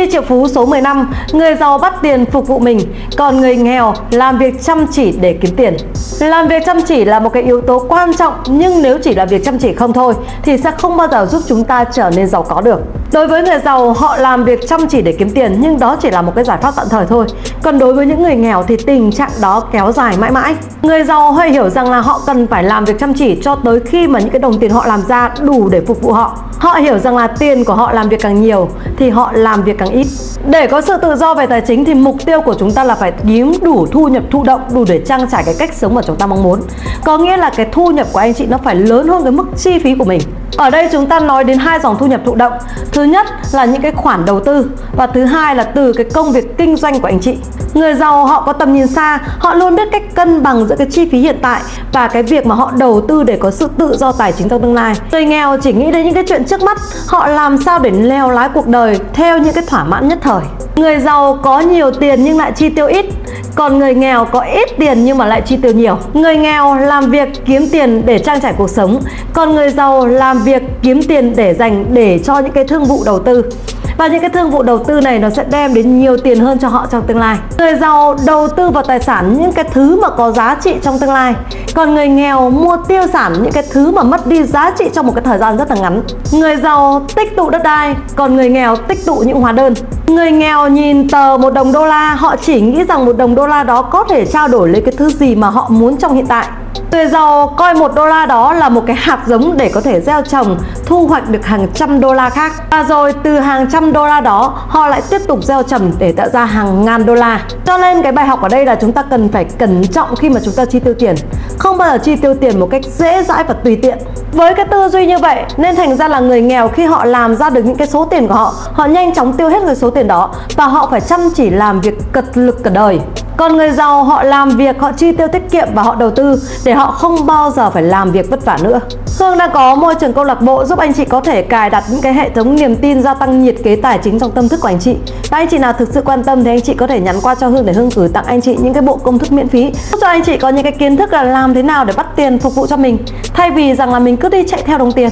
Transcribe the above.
Ly triệu phú số 10 năm, người giàu bắt tiền phục vụ mình, còn người nghèo làm việc chăm chỉ để kiếm tiền. Làm việc chăm chỉ là một cái yếu tố quan trọng nhưng nếu chỉ là việc chăm chỉ không thôi thì sẽ không bao giờ giúp chúng ta trở nên giàu có được. Đối với người giàu, họ làm việc chăm chỉ để kiếm tiền nhưng đó chỉ là một cái giải pháp tạm thời thôi. Còn đối với những người nghèo thì tình trạng đó kéo dài mãi mãi. Người giàu hơi hiểu rằng là họ cần phải làm việc chăm chỉ cho tới khi mà những cái đồng tiền họ làm ra đủ để phục vụ họ. Họ hiểu rằng là tiền của họ làm việc càng nhiều thì họ làm việc càng ít. Để có sự tự do về tài chính thì mục tiêu của chúng ta là phải kiếm đủ thu nhập thụ động đủ để trang trải cái cách sống mà chúng ta mong muốn. Có nghĩa là cái thu nhập của anh chị nó phải lớn hơn cái mức chi phí của mình. Ở đây chúng ta nói đến hai dòng thu nhập thụ động. Thứ nhất là những cái khoản đầu tư và thứ hai là từ cái công việc kinh doanh của anh chị. Người giàu họ có tầm nhìn xa, họ luôn biết cách cân bằng giữa cái chi phí hiện tại và cái việc mà họ đầu tư để có sự tự do tài chính trong tương lai. Người nghèo chỉ nghĩ đến những cái chuyện trước mắt, họ làm sao để leo lái cuộc đời theo những cái thỏa mãn nhất thời. Người giàu có nhiều tiền nhưng lại chi tiêu ít, còn người nghèo có ít tiền nhưng mà lại chi tiêu nhiều. Người nghèo làm việc kiếm tiền để trang trải cuộc sống, còn người giàu làm việc kiếm tiền để dành để cho những cái thương vụ đầu tư và những cái thương vụ đầu tư này nó sẽ đem đến nhiều tiền hơn cho họ trong tương lai. Người giàu đầu tư vào tài sản những cái thứ mà có giá trị trong tương lai. Còn người nghèo mua tiêu sản những cái thứ mà mất đi giá trị trong một cái thời gian rất là ngắn. Người giàu tích tụ đất đai còn người nghèo tích tụ những hóa đơn. Người nghèo nhìn tờ một đồng đô la họ chỉ nghĩ rằng một đồng đô la đó có thể trao đổi lấy cái thứ gì mà họ muốn trong hiện tại. Người giàu coi một đô la đó là một cái hạt giống để có thể gieo trồng, thu hoạch được hàng trăm đô la khác. Và rồi từ hàng trăm đô la đó, họ lại tiếp tục gieo trầm để tạo ra hàng ngàn đô la. Cho nên cái bài học ở đây là chúng ta cần phải cẩn trọng khi mà chúng ta chi tiêu tiền. Không bao giờ chi tiêu tiền một cách dễ dãi và tùy tiện. Với cái tư duy như vậy nên thành ra là người nghèo khi họ làm ra được những cái số tiền của họ, họ nhanh chóng tiêu hết cái số tiền đó và họ phải chăm chỉ làm việc cật lực cả đời. Còn người giàu họ làm việc, họ chi tiêu tiết kiệm và họ đầu tư để họ không bao giờ phải làm việc vất vả nữa. Hương đang có môi trường câu lạc bộ giúp anh chị có thể cài đặt những cái hệ thống niềm tin gia tăng nhiệt kế tài chính trong tâm thức của anh chị. Và anh chị nào thực sự quan tâm thì anh chị có thể nhắn qua cho Hương để Hương gửi tặng anh chị những cái bộ công thức miễn phí giúp cho anh chị có những cái kiến thức là làm thế nào để bắt tiền phục vụ cho mình thay vì rằng là mình cứ đi chạy theo đồng tiền.